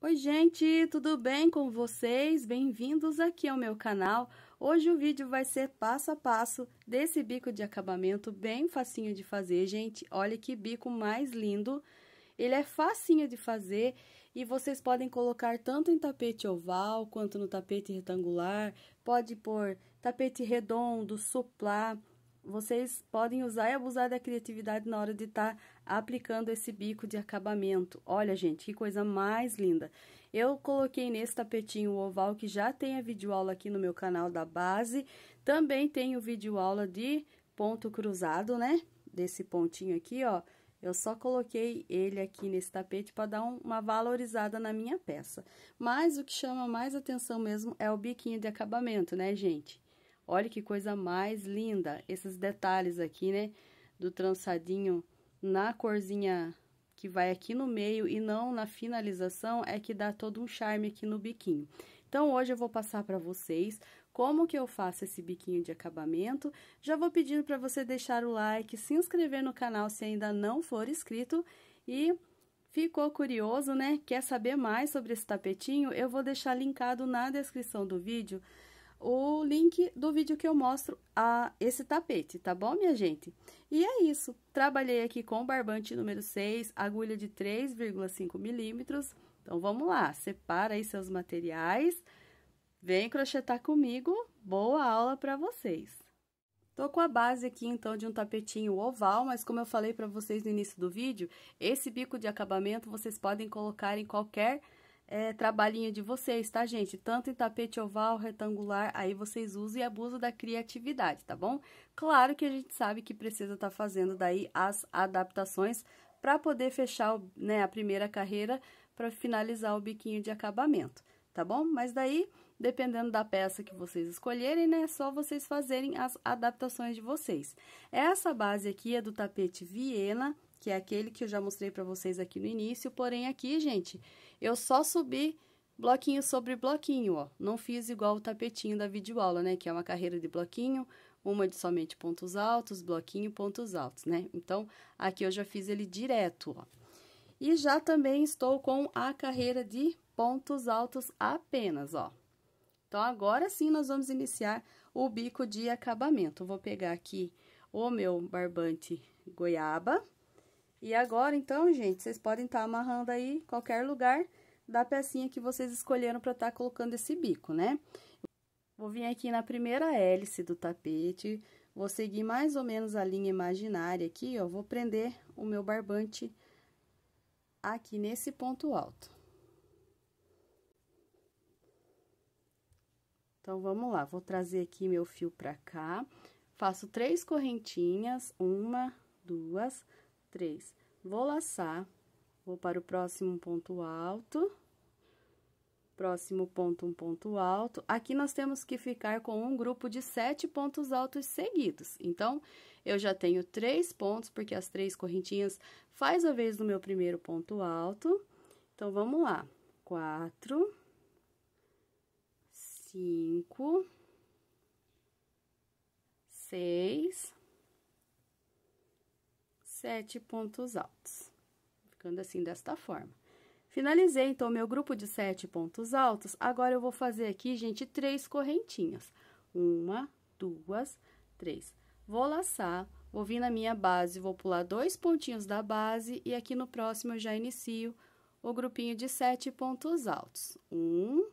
Oi, gente, tudo bem com vocês? Bem-vindos aqui ao meu canal. Hoje o vídeo vai ser passo a passo desse bico de acabamento bem facinho de fazer, gente. Olha que bico mais lindo. Ele é facinho de fazer e vocês podem colocar tanto em tapete oval quanto no tapete retangular. Pode pôr tapete redondo, suplá vocês podem usar e abusar da criatividade na hora de estar tá aplicando esse bico de acabamento. Olha, gente, que coisa mais linda. Eu coloquei nesse tapetinho oval que já tem a videoaula aqui no meu canal da base. Também tem o videoaula de ponto cruzado, né? Desse pontinho aqui, ó. Eu só coloquei ele aqui nesse tapete para dar um, uma valorizada na minha peça. Mas o que chama mais atenção mesmo é o biquinho de acabamento, né, gente? Olha que coisa mais linda, esses detalhes aqui, né? Do trançadinho na corzinha que vai aqui no meio e não na finalização, é que dá todo um charme aqui no biquinho. Então, hoje eu vou passar para vocês como que eu faço esse biquinho de acabamento. Já vou pedindo para você deixar o like, se inscrever no canal se ainda não for inscrito e ficou curioso, né? Quer saber mais sobre esse tapetinho? Eu vou deixar linkado na descrição do vídeo o link do vídeo que eu mostro a esse tapete, tá bom, minha gente? E é isso. Trabalhei aqui com barbante número 6, agulha de 3,5 milímetros. Então, vamos lá. Separa aí seus materiais. Vem crochetar comigo. Boa aula para vocês. Tô com a base aqui, então, de um tapetinho oval, mas como eu falei para vocês no início do vídeo, esse bico de acabamento vocês podem colocar em qualquer é, trabalhinho de vocês, tá, gente? Tanto em tapete oval, retangular, aí vocês usam e abusam da criatividade, tá bom? Claro que a gente sabe que precisa estar tá fazendo daí as adaptações para poder fechar né, a primeira carreira para finalizar o biquinho de acabamento, tá bom? Mas daí, dependendo da peça que vocês escolherem, né, é só vocês fazerem as adaptações de vocês. Essa base aqui é do tapete Viena, que é aquele que eu já mostrei para vocês aqui no início, porém aqui, gente, eu só subi bloquinho sobre bloquinho, ó. Não fiz igual o tapetinho da videoaula, né, que é uma carreira de bloquinho, uma de somente pontos altos, bloquinho, pontos altos, né? Então, aqui eu já fiz ele direto, ó. E já também estou com a carreira de pontos altos apenas, ó. Então, agora sim, nós vamos iniciar o bico de acabamento. vou pegar aqui o meu barbante goiaba e agora, então, gente, vocês podem estar tá amarrando aí qualquer lugar da pecinha que vocês escolheram para estar tá colocando esse bico, né? Vou vir aqui na primeira hélice do tapete, vou seguir mais ou menos a linha imaginária aqui, ó, vou prender o meu barbante aqui nesse ponto alto. Então, vamos lá, vou trazer aqui meu fio pra cá, faço três correntinhas, uma, duas, três. Vou laçar, vou para o próximo ponto alto, próximo ponto, um ponto alto. Aqui nós temos que ficar com um grupo de sete pontos altos seguidos. Então, eu já tenho três pontos, porque as três correntinhas faz a vez do meu primeiro ponto alto. Então, vamos lá. Quatro, cinco, seis, sete pontos altos, ficando assim desta forma. Finalizei, então, meu grupo de sete pontos altos, agora eu vou fazer aqui, gente, três correntinhas. Uma, duas, três. Vou laçar, vou vir na minha base, vou pular dois pontinhos da base e aqui no próximo eu já inicio o grupinho de sete pontos altos. Um,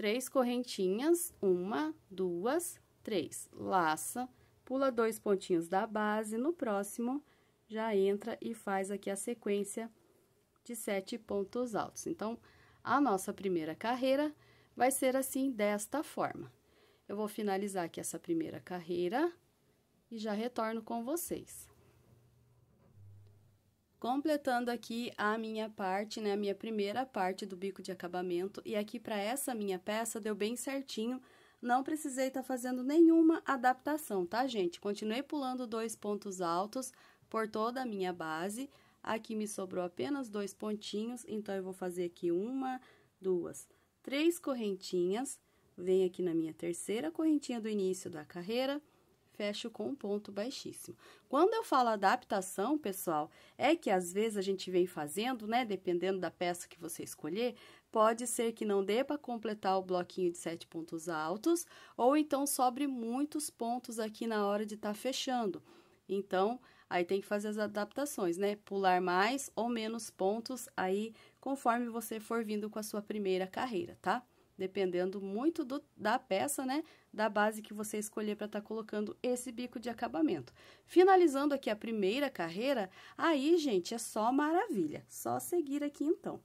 três correntinhas, uma, duas, três. Laça, pula dois pontinhos da base, no próximo já entra e faz aqui a sequência de sete pontos altos. Então, a nossa primeira carreira vai ser assim, desta forma. Eu vou finalizar aqui essa primeira carreira e já retorno com vocês. Completando aqui a minha parte, né, a minha primeira parte do bico de acabamento, e aqui para essa minha peça deu bem certinho não precisei estar tá fazendo nenhuma adaptação, tá, gente? Continuei pulando dois pontos altos por toda a minha base. Aqui me sobrou apenas dois pontinhos, então eu vou fazer aqui uma, duas, três correntinhas. Venho aqui na minha terceira correntinha do início da carreira, fecho com um ponto baixíssimo. Quando eu falo adaptação, pessoal, é que às vezes a gente vem fazendo, né, dependendo da peça que você escolher, pode ser que não dê para completar o bloquinho de sete pontos altos, ou então sobre muitos pontos aqui na hora de estar tá fechando. Então, aí tem que fazer as adaptações, né? Pular mais ou menos pontos aí conforme você for vindo com a sua primeira carreira, tá? Dependendo muito do, da peça, né? Da base que você escolher para estar tá colocando esse bico de acabamento. Finalizando aqui a primeira carreira, aí, gente, é só maravilha. Só seguir aqui, então.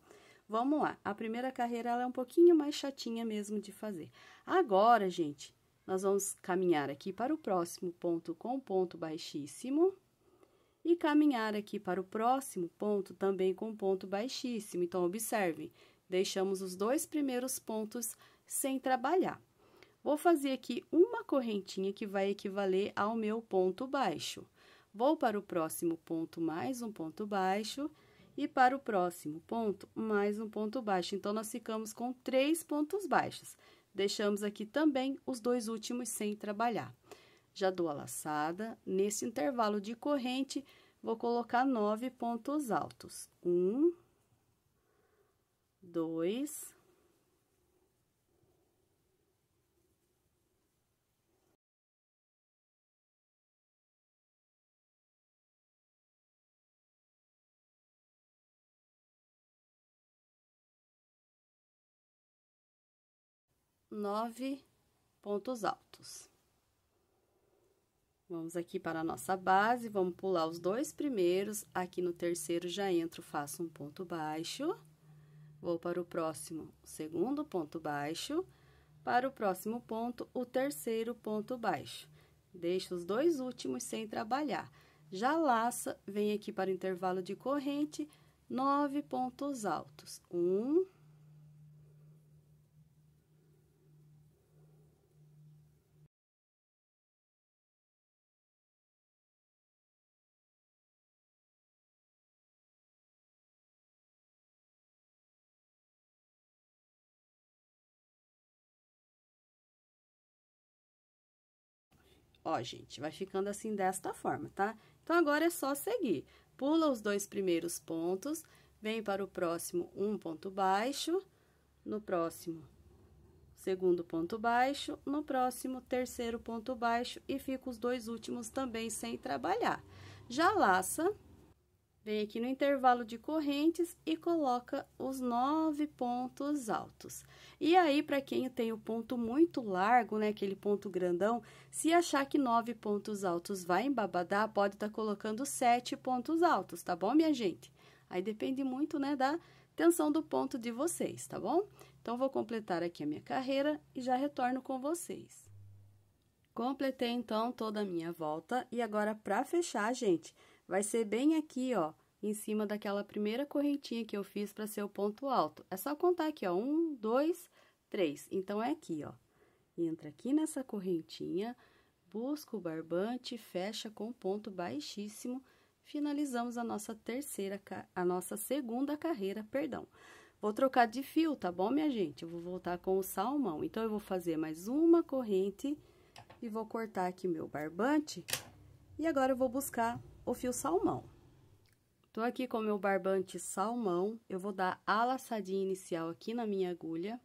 Vamos lá. A primeira carreira, ela é um pouquinho mais chatinha mesmo de fazer. Agora, gente, nós vamos caminhar aqui para o próximo ponto com ponto baixíssimo. E caminhar aqui para o próximo ponto também com ponto baixíssimo. Então, observem, Deixamos os dois primeiros pontos sem trabalhar. Vou fazer aqui uma correntinha que vai equivaler ao meu ponto baixo. Vou para o próximo ponto mais um ponto baixo e para o próximo ponto mais um ponto baixo. Então, nós ficamos com três pontos baixos. Deixamos aqui também os dois últimos sem trabalhar. Já dou a laçada. Nesse intervalo de corrente, vou colocar nove pontos altos. Um, dois, nove pontos altos. Vamos aqui para a nossa base, vamos pular os dois primeiros, aqui no terceiro já entro, faço um ponto baixo. Vou para o próximo segundo ponto baixo, para o próximo ponto, o terceiro ponto baixo. Deixo os dois últimos sem trabalhar. Já laça, vem aqui para o intervalo de corrente, nove pontos altos. Um, Ó, gente, vai ficando assim desta forma, tá? Então, agora é só seguir. Pula os dois primeiros pontos, vem para o próximo um ponto baixo, no próximo segundo ponto baixo, no próximo terceiro ponto baixo e fica os dois últimos também sem trabalhar. Já laça Vem aqui no intervalo de correntes e coloca os nove pontos altos. E aí, para quem tem o ponto muito largo, né, aquele ponto grandão, se achar que nove pontos altos vai embabadar, pode estar tá colocando sete pontos altos, tá bom, minha gente? Aí depende muito, né, da tensão do ponto de vocês, tá bom? Então, vou completar aqui a minha carreira e já retorno com vocês. Completei, então, toda a minha volta e agora, para fechar, gente vai ser bem aqui, ó, em cima daquela primeira correntinha que eu fiz para ser o ponto alto. É só contar aqui, ó, um, dois, três. Então, é aqui, ó. Entra aqui nessa correntinha, busca o barbante, fecha com ponto baixíssimo, finalizamos a nossa terceira, a nossa segunda carreira, perdão. Vou trocar de fio, tá bom, minha gente? Eu vou voltar com o salmão. Então, eu vou fazer mais uma corrente e vou cortar aqui meu barbante. E agora, eu vou buscar o fio salmão. Tô aqui com o meu barbante salmão, eu vou dar a laçadinha inicial aqui na minha agulha.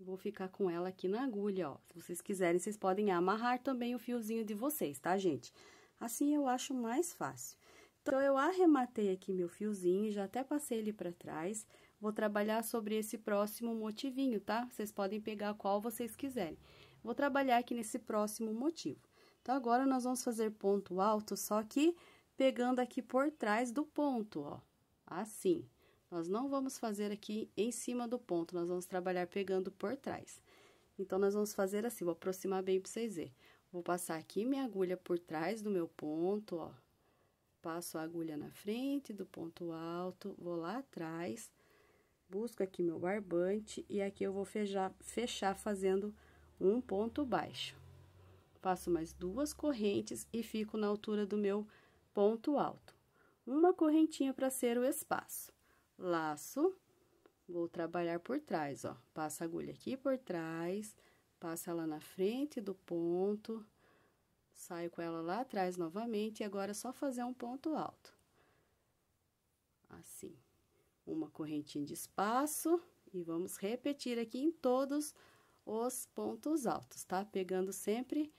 Vou ficar com ela aqui na agulha, ó. Se vocês quiserem, vocês podem amarrar também o fiozinho de vocês, tá, gente? Assim eu acho mais fácil. Então, eu arrematei aqui meu fiozinho, já até passei ele pra trás. Vou trabalhar sobre esse próximo motivinho, tá? Vocês podem pegar qual vocês quiserem. Vou trabalhar aqui nesse próximo motivo. Então, agora, nós vamos fazer ponto alto, só que pegando aqui por trás do ponto, ó. Assim. Nós não vamos fazer aqui em cima do ponto, nós vamos trabalhar pegando por trás. Então, nós vamos fazer assim, vou aproximar bem para vocês verem. Vou passar aqui minha agulha por trás do meu ponto, ó. Passo a agulha na frente do ponto alto, vou lá atrás, busco aqui meu barbante e aqui eu vou fechar, fechar fazendo um ponto baixo. Faço mais duas correntes e fico na altura do meu ponto alto. Uma correntinha para ser o espaço. Laço, vou trabalhar por trás, ó. Passa a agulha aqui por trás, passa ela na frente do ponto, saio com ela lá atrás novamente e agora é só fazer um ponto alto. Assim, uma correntinha de espaço e vamos repetir aqui em todos os pontos altos, tá? Pegando sempre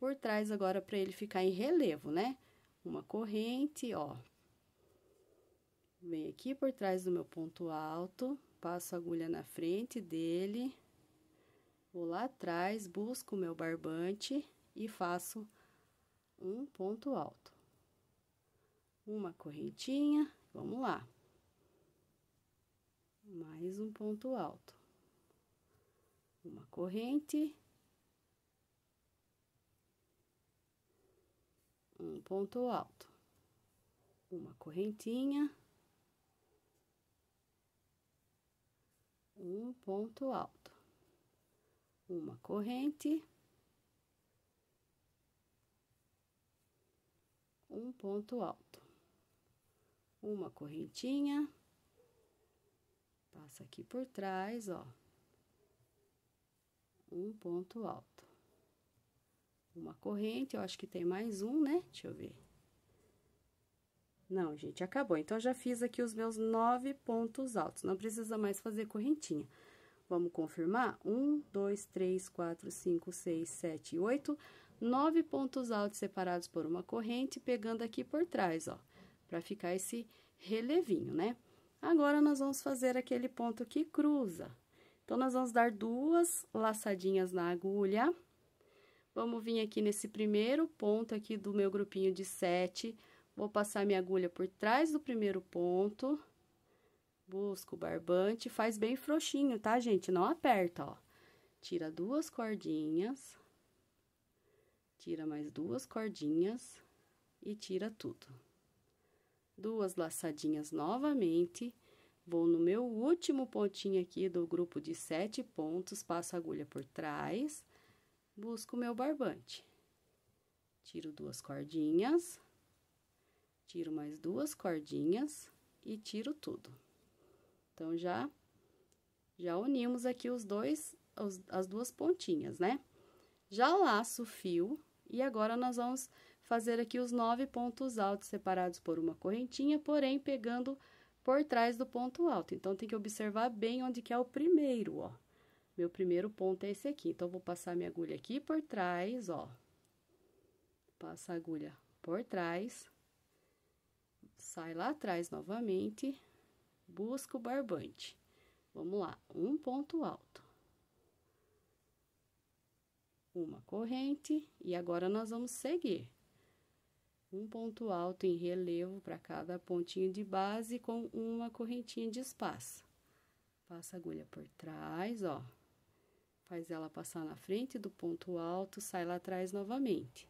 por trás agora para ele ficar em relevo, né? Uma corrente, ó. Vem aqui por trás do meu ponto alto, passo a agulha na frente dele, vou lá atrás, busco o meu barbante e faço um ponto alto. Uma correntinha, vamos lá. Mais um ponto alto. Uma corrente. Um ponto alto. Uma correntinha. Um ponto alto. Uma corrente. um ponto alto. Uma correntinha, passa aqui por trás, ó. Um ponto alto. Uma corrente, eu acho que tem mais um, né? Deixa eu ver. Não, gente, acabou. Então, já fiz aqui os meus nove pontos altos. Não precisa mais fazer correntinha. Vamos confirmar? Um, dois, três, quatro, cinco, seis, sete, oito nove pontos altos separados por uma corrente, pegando aqui por trás, ó, para ficar esse relevinho, né? Agora, nós vamos fazer aquele ponto que cruza. Então, nós vamos dar duas laçadinhas na agulha. Vamos vir aqui nesse primeiro ponto aqui do meu grupinho de sete. Vou passar minha agulha por trás do primeiro ponto. Busco o barbante, faz bem frouxinho, tá, gente? Não aperta, ó. Tira duas cordinhas tira mais duas cordinhas e tira tudo. Duas laçadinhas novamente, vou no meu último pontinho aqui do grupo de sete pontos, passo a agulha por trás, busco o meu barbante. Tiro duas cordinhas, tiro mais duas cordinhas e tiro tudo. Então, já, já unimos aqui os dois, os, as duas pontinhas, né? Já laço o fio e agora, nós vamos fazer aqui os nove pontos altos separados por uma correntinha, porém, pegando por trás do ponto alto. Então, tem que observar bem onde que é o primeiro, ó. Meu primeiro ponto é esse aqui. Então, vou passar minha agulha aqui por trás, ó. Passa a agulha por trás. Sai lá atrás novamente. Busca o barbante. Vamos lá, um ponto alto uma corrente e agora nós vamos seguir. Um ponto alto em relevo para cada pontinho de base com uma correntinha de espaço. Passa a agulha por trás, ó. Faz ela passar na frente do ponto alto, sai lá atrás novamente.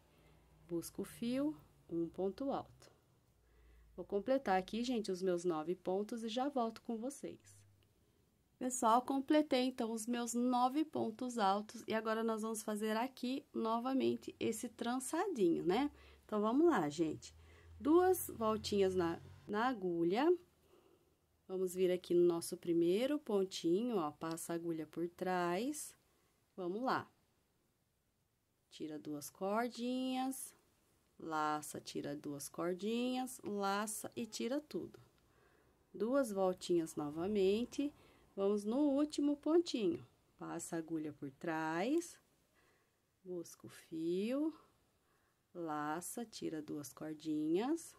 Busca o fio, um ponto alto. Vou completar aqui, gente, os meus nove pontos e já volto com vocês. Pessoal, completei então os meus nove pontos altos e agora nós vamos fazer aqui novamente esse trançadinho, né? Então, vamos lá, gente. Duas voltinhas na, na agulha. Vamos vir aqui no nosso primeiro pontinho, ó, passa a agulha por trás. Vamos lá. Tira duas cordinhas, laça, tira duas cordinhas, laça e tira tudo. Duas voltinhas novamente Vamos no último pontinho. Passa a agulha por trás, busca o fio, laça, tira duas cordinhas,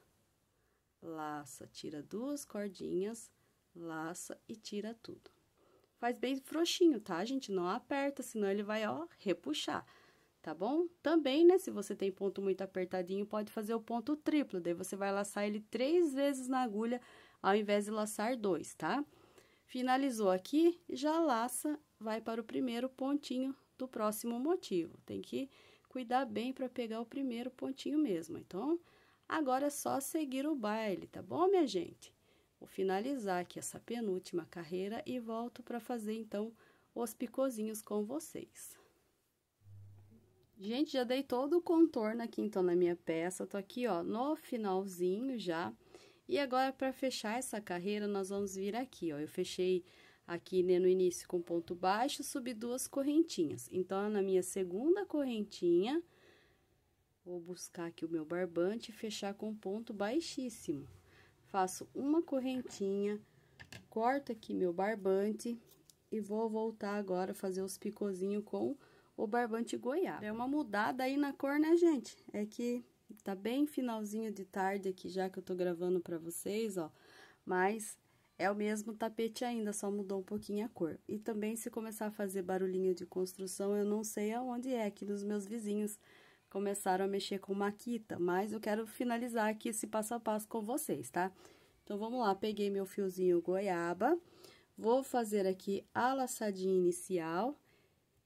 laça, tira duas cordinhas, laça e tira tudo. Faz bem frouxinho, tá, gente? Não aperta, senão ele vai, ó, repuxar, tá bom? Também, né, se você tem ponto muito apertadinho, pode fazer o ponto triplo, daí você vai laçar ele três vezes na agulha, ao invés de laçar dois, tá? Finalizou aqui, já laça, vai para o primeiro pontinho do próximo motivo. Tem que cuidar bem para pegar o primeiro pontinho mesmo. Então, agora é só seguir o baile, tá bom, minha gente? Vou finalizar aqui essa penúltima carreira e volto para fazer, então, os picozinhos com vocês. Gente, já dei todo o contorno aqui, então, na minha peça. Tô aqui, ó, no finalzinho já. E agora, para fechar essa carreira, nós vamos vir aqui, ó. Eu fechei aqui né, no início com ponto baixo, subi duas correntinhas. Então, na minha segunda correntinha, vou buscar aqui o meu barbante e fechar com ponto baixíssimo. Faço uma correntinha, corto aqui meu barbante e vou voltar agora fazer os picozinhos com o barbante goiaba. É uma mudada aí na cor, né, gente? É que tá bem finalzinho de tarde aqui já que eu tô gravando pra vocês, ó. Mas é o mesmo tapete ainda, só mudou um pouquinho a cor. E também, se começar a fazer barulhinho de construção, eu não sei aonde é, que nos meus vizinhos começaram a mexer com maquita, mas eu quero finalizar aqui esse passo a passo com vocês, tá? Então, vamos lá, peguei meu fiozinho goiaba, vou fazer aqui a laçadinha inicial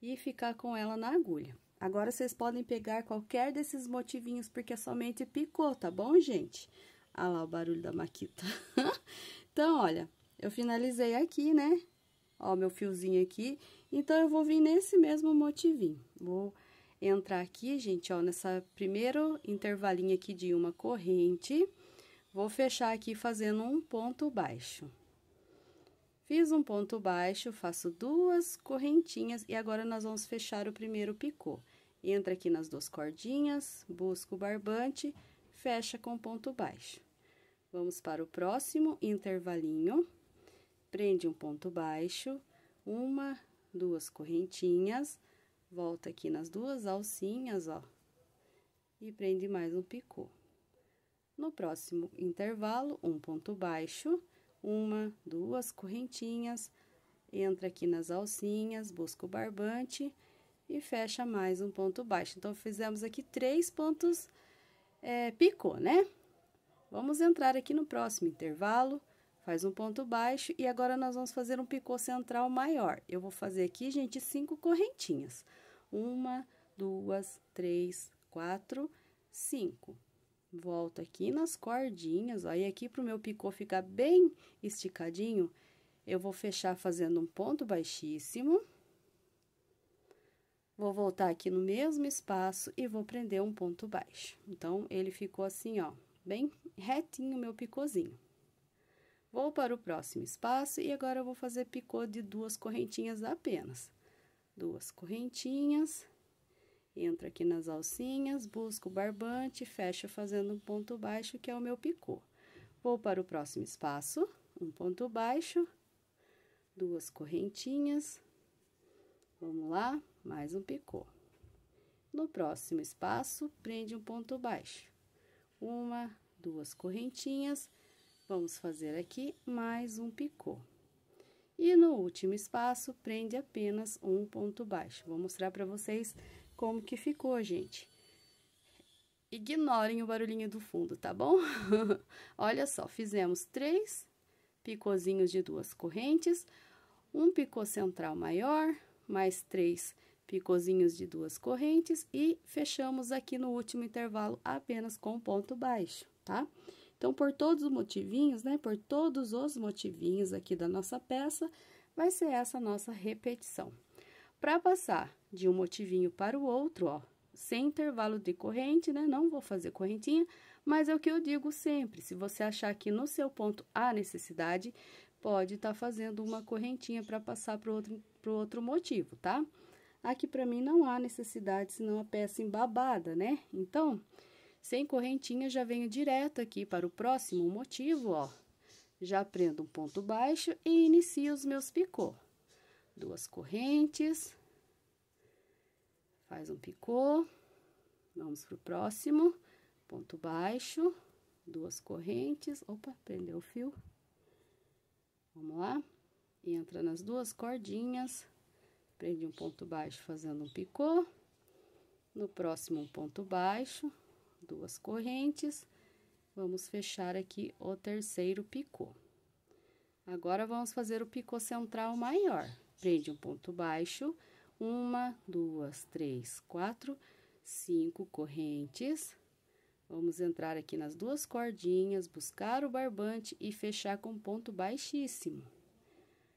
e ficar com ela na agulha. Agora, vocês podem pegar qualquer desses motivinhos, porque é somente picô, tá bom, gente? Ah lá o barulho da maquita. Então, olha, eu finalizei aqui, né? Ó, meu fiozinho aqui. Então, eu vou vir nesse mesmo motivinho. Vou entrar aqui, gente, ó, nessa primeiro intervalinho aqui de uma corrente. Vou fechar aqui fazendo um ponto baixo. Fiz um ponto baixo, faço duas correntinhas e agora nós vamos fechar o primeiro picô. Entra aqui nas duas cordinhas, busca o barbante, fecha com ponto baixo. Vamos para o próximo intervalinho. Prende um ponto baixo, uma, duas correntinhas, volta aqui nas duas alcinhas, ó, e prende mais um picô. No próximo intervalo, um ponto baixo, uma, duas correntinhas, entra aqui nas alcinhas, busca o barbante e fecha mais um ponto baixo. Então, fizemos aqui três pontos é, picô, né? Vamos entrar aqui no próximo intervalo, faz um ponto baixo e agora nós vamos fazer um picô central maior. Eu vou fazer aqui, gente, cinco correntinhas. Uma, duas, três, quatro, cinco. Volto aqui nas cordinhas, ó, e aqui pro meu picô ficar bem esticadinho, eu vou fechar fazendo um ponto baixíssimo. Vou voltar aqui no mesmo espaço e vou prender um ponto baixo. Então, ele ficou assim, ó, bem retinho meu picôzinho. Vou para o próximo espaço e agora eu vou fazer picô de duas correntinhas apenas. Duas correntinhas, entra aqui nas alcinhas, busco o barbante, fecho fazendo um ponto baixo, que é o meu picô. Vou para o próximo espaço, um ponto baixo, duas correntinhas, vamos lá, mais um picô. No próximo espaço, prende um ponto baixo uma, duas correntinhas, vamos fazer aqui mais um picô. E no último espaço, prende apenas um ponto baixo. Vou mostrar para vocês como que ficou, gente. Ignorem o barulhinho do fundo, tá bom? Olha só, fizemos três picôzinhos de duas correntes, um picô central maior, mais três picozinhos de duas correntes e fechamos aqui no último intervalo apenas com ponto baixo, tá? Então, por todos os motivinhos, né, por todos os motivinhos aqui da nossa peça, vai ser essa nossa repetição. Para passar de um motivinho para o outro, ó, sem intervalo de corrente, né, não vou fazer correntinha, mas é o que eu digo sempre, se você achar que no seu ponto há necessidade, pode estar tá fazendo uma correntinha para passar para o outro, outro motivo, tá? Aqui para mim não há necessidade, senão a peça embabada, né? Então, sem correntinha, já venho direto aqui para o próximo motivo, ó. Já prendo um ponto baixo e inicio os meus picô. Duas correntes. Faz um picô. Vamos pro próximo. Ponto baixo. Duas correntes. Opa, prendeu o fio. Vamos lá. Entra nas duas cordinhas prende um ponto baixo fazendo um picô. No próximo, um ponto baixo, duas correntes. Vamos fechar aqui o terceiro picô. Agora, vamos fazer o picô central maior. Prende um ponto baixo, uma, duas, três, quatro, cinco correntes. Vamos entrar aqui nas duas cordinhas, buscar o barbante e fechar com ponto baixíssimo.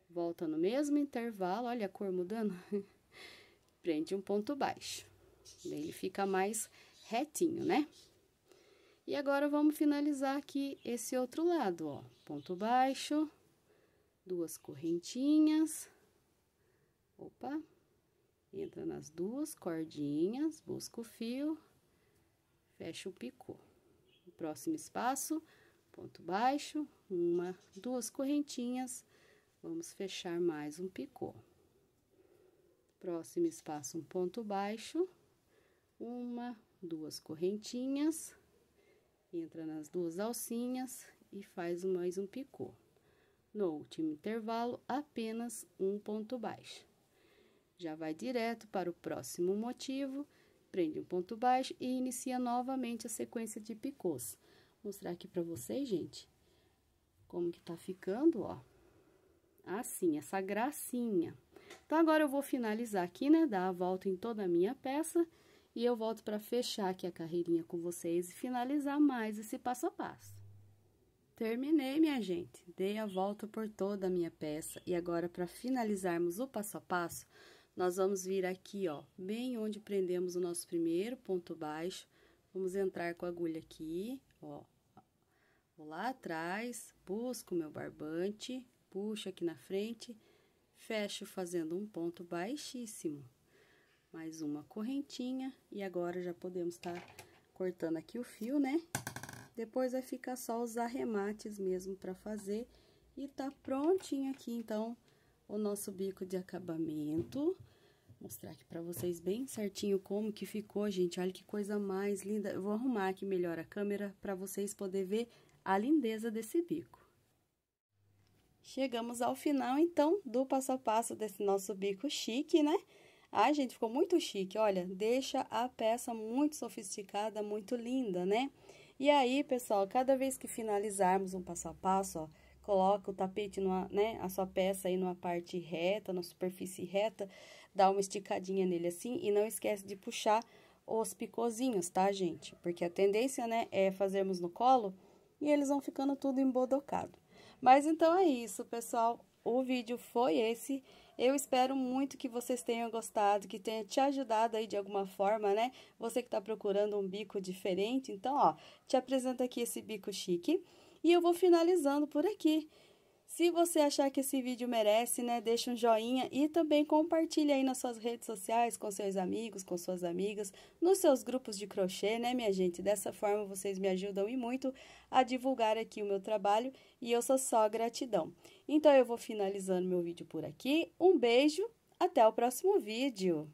Volta no mesmo intervalo, olha a cor mudando. Prende um ponto baixo. Ele fica mais retinho, né? E agora, vamos finalizar aqui esse outro lado, ó. Ponto baixo, duas correntinhas. Opa! Entra nas duas cordinhas, busca o fio, fecha o picô. próximo espaço, ponto baixo, uma, duas correntinhas, vamos fechar mais um picô. Próximo espaço, um ponto baixo, uma, duas correntinhas, entra nas duas alcinhas e faz mais um picô. No último intervalo, apenas um ponto baixo. Já vai direto para o próximo motivo, prende um ponto baixo e inicia novamente a sequência de picôs. Vou mostrar aqui para vocês, gente, como que tá ficando, ó. Assim, essa gracinha. Então, agora eu vou finalizar aqui, né, dar a volta em toda a minha peça e eu volto para fechar aqui a carreirinha com vocês e finalizar mais esse passo a passo. Terminei, minha gente. Dei a volta por toda a minha peça. E agora, para finalizarmos o passo a passo, nós vamos vir aqui, ó, bem onde prendemos o nosso primeiro ponto baixo. Vamos entrar com a agulha aqui, ó. Vou lá atrás, busco meu barbante, puxo aqui na frente, fecho fazendo um ponto baixíssimo mais uma correntinha e agora já podemos estar tá cortando aqui o fio, né? Depois vai ficar só os arremates mesmo para fazer e tá prontinho aqui, então, o nosso bico de acabamento. Mostrar aqui para vocês bem certinho como que ficou, gente. Olha que coisa mais linda. Eu vou arrumar aqui melhor a câmera para vocês poderem ver a lindeza desse bico. Chegamos ao final, então, do passo a passo desse nosso bico chique, né? Ai, gente, ficou muito chique, olha, deixa a peça muito sofisticada, muito linda, né? E aí, pessoal, cada vez que finalizarmos um passo a passo, ó, coloca o tapete, numa, né, a sua peça aí numa parte reta, na superfície reta, dá uma esticadinha nele assim e não esquece de puxar os picozinhos, tá, gente? Porque a tendência, né, é fazermos no colo e eles vão ficando tudo embodocado. Mas então é isso, pessoal. O vídeo foi esse. Eu espero muito que vocês tenham gostado, que tenha te ajudado aí de alguma forma, né? Você que está procurando um bico diferente. Então, ó, te apresento aqui esse bico chique. E eu vou finalizando por aqui. Se você achar que esse vídeo merece, né, deixa um joinha e também compartilha aí nas suas redes sociais, com seus amigos, com suas amigas, nos seus grupos de crochê, né, minha gente? Dessa forma vocês me ajudam e muito a divulgar aqui o meu trabalho e eu sou só gratidão. Então eu vou finalizando meu vídeo por aqui. Um beijo, até o próximo vídeo!